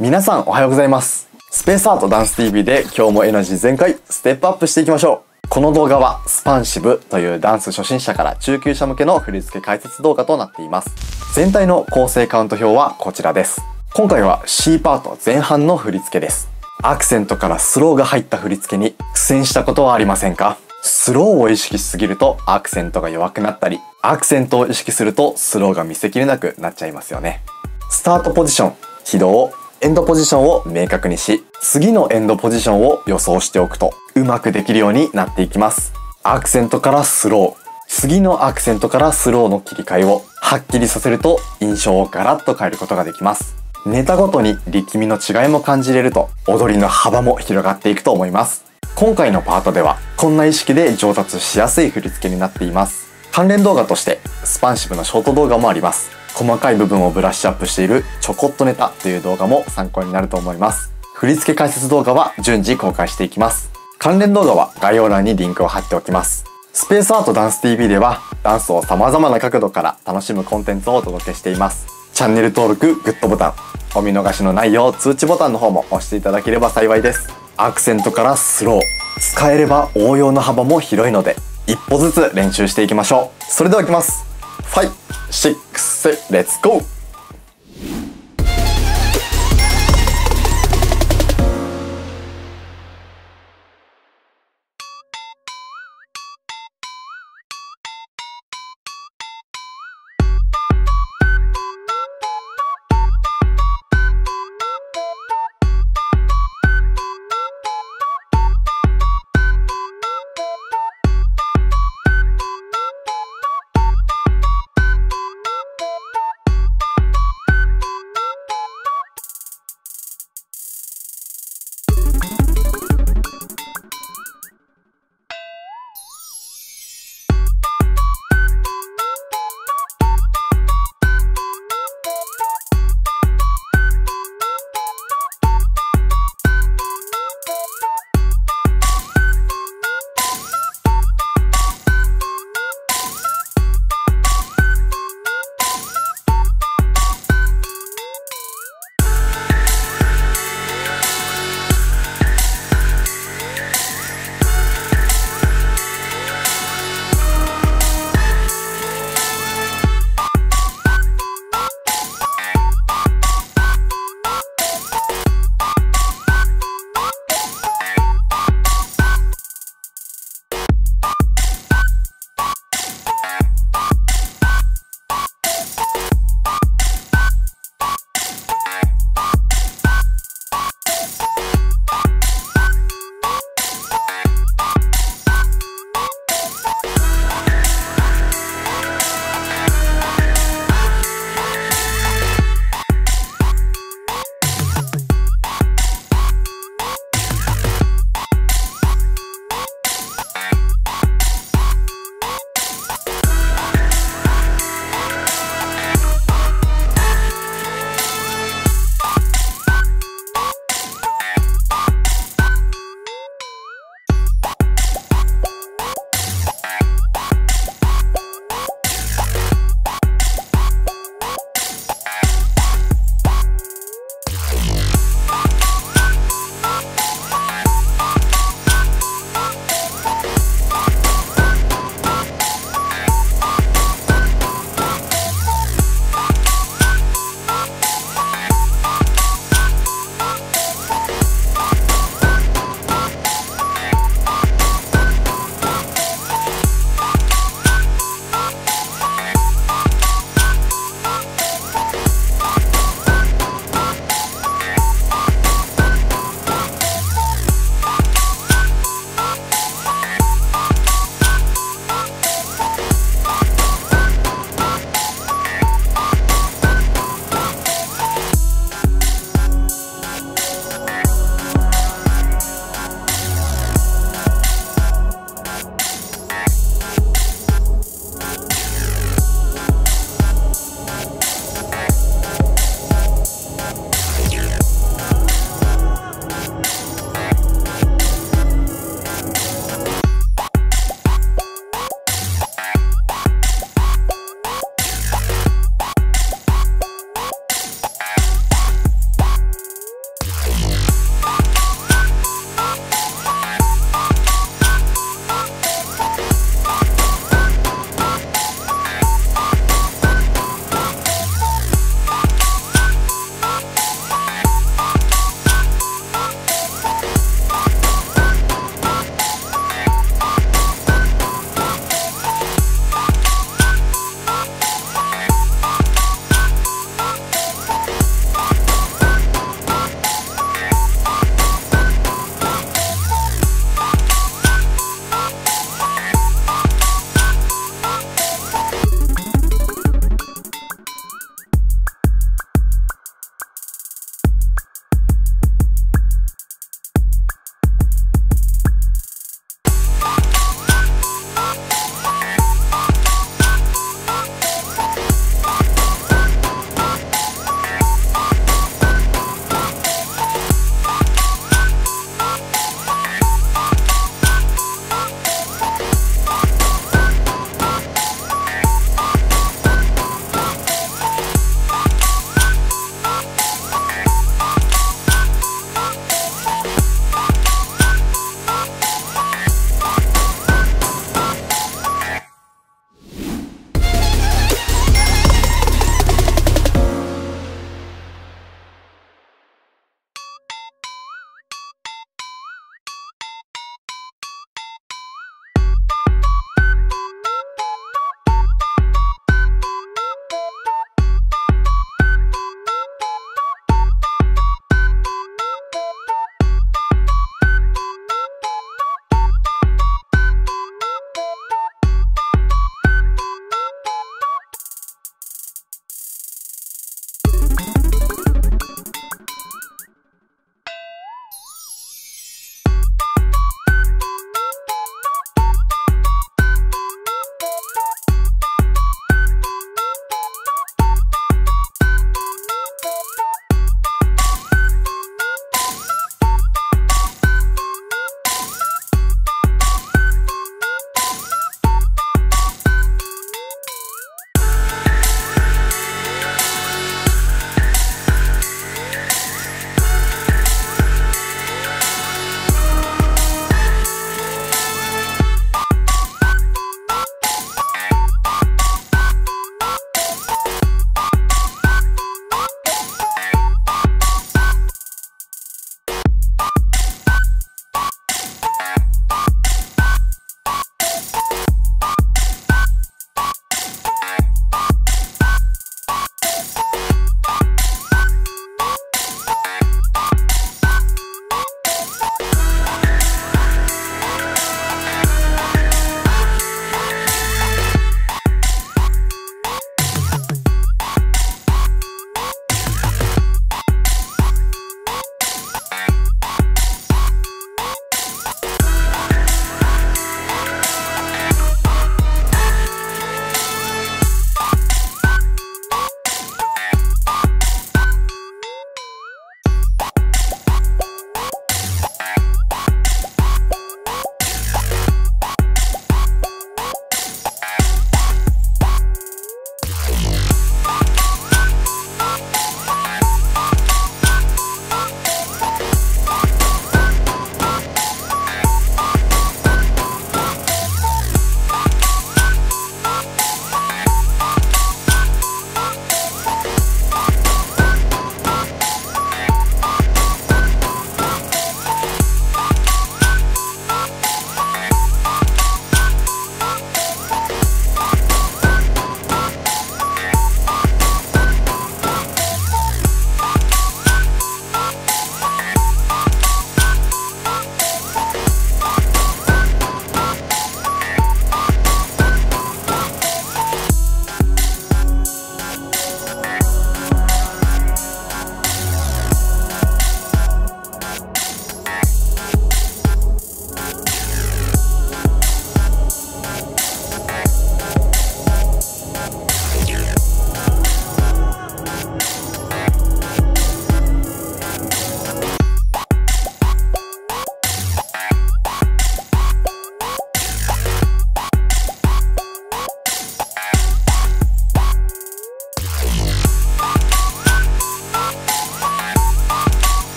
皆さんおはようございます。スペースアートダンス TV で今日もエナジー全開ステップアップしていきましょう。この動画は spansiv というダンス初心者から中級者向けの振り付け解説動画となっています。全体の構成カウント表はこちらです。今回は C パート前半の振り付けです。アクセントからスローが入った振り付けに苦戦したことはありませんか？スローを意識しすぎるとアクセントが弱くなったりアクセントを意識するとスローが見せきれなくなっちゃいますよね。スタートポジション起動エンドポジションを明確にし次のエンドポジションを予想しておくとうまくできるようになっていきます。アクセントからスロー次のアクセントからスローの切り替えをはっきりさせると印象をガラッと変えることができます。ネタごとに力みの違いも感じれると踊りの幅も広がっていくと思います。今回のパートではこんな意識で上達しやすい振り付けになっています。関連動画としてスパンシブのショート動画もあります。細かい部分をブラッシュアップしているちょこっとネタという動画も参考になると思います。振り付け解説動画は順次公開していきます。関連動画は概要欄にリンクを貼っておきます。スペースアートダンス TV ではダンスを様々な角度から楽しむコンテンツをお届けしています。チャンネル登録グッドボタンお見逃しのないよう通知ボタンの方も押していただければ幸いです。アクセントからスロー。使えれば応用の幅も広いので一歩ずつ練習していきましょう。それではいきます。5、6、レッツゴー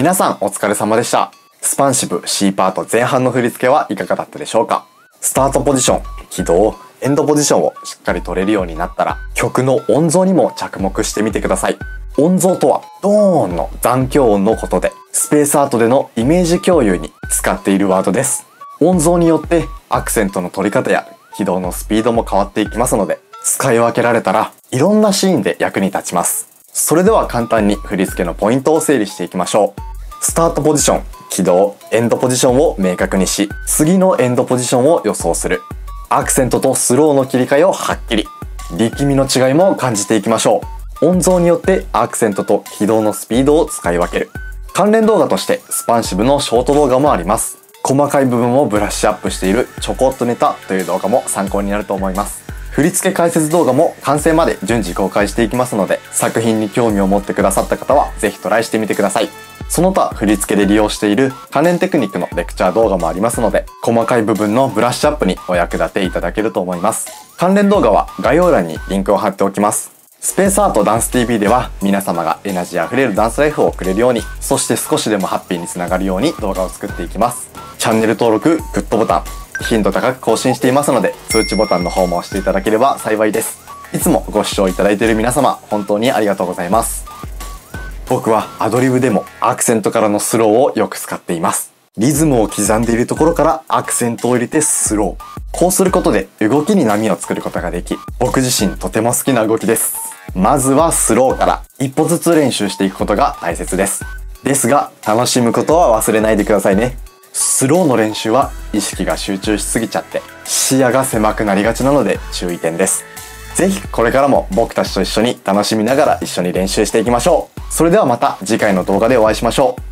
皆さんお疲れ様でした。スパンシブ C パート前半の振り付けはいかがだったでしょうかスタートポジション、起動、エンドポジションをしっかり取れるようになったら曲の音像にも着目してみてください。音像とはドーンの残響音のことでスペースアートでのイメージ共有に使っているワードです。音像によってアクセントの取り方や起動のスピードも変わっていきますので使い分けられたらいろんなシーンで役に立ちます。それでは簡単に振り付けのポイントを整理していきましょう。スタートポジション、起動、エンドポジションを明確にし、次のエンドポジションを予想する。アクセントとスローの切り替えをはっきり。力みの違いも感じていきましょう。音像によってアクセントと起動のスピードを使い分ける。関連動画としてスパンシブのショート動画もあります。細かい部分をブラッシュアップしているちょこっとネタという動画も参考になると思います。振り付け解説動画も完成まで順次公開していきますので、作品に興味を持ってくださった方はぜひトライしてみてください。その他振り付けで利用している関連テクニックのレクチャー動画もありますので、細かい部分のブラッシュアップにお役立ていただけると思います。関連動画は概要欄にリンクを貼っておきます。スペースアートダンス TV では皆様がエナジー溢れるダンスライフを送れるように、そして少しでもハッピーにつながるように動画を作っていきます。チャンネル登録、グッドボタン、頻度高く更新していますので、通知ボタンの方も押していただければ幸いです。いつもご視聴いただいている皆様、本当にありがとうございます。僕はアドリブでもアクセントからのスローをよく使っています。リズムを刻んでいるところからアクセントを入れてスロー。こうすることで動きに波を作ることができ、僕自身とても好きな動きです。まずはスローから一歩ずつ練習していくことが大切です。ですが、楽しむことは忘れないでくださいね。スローの練習は意識が集中しすぎちゃって視野が狭くなりがちなので注意点です。ぜひこれからも僕たちと一緒に楽しみながら一緒に練習していきましょう。それではまた次回の動画でお会いしましょう。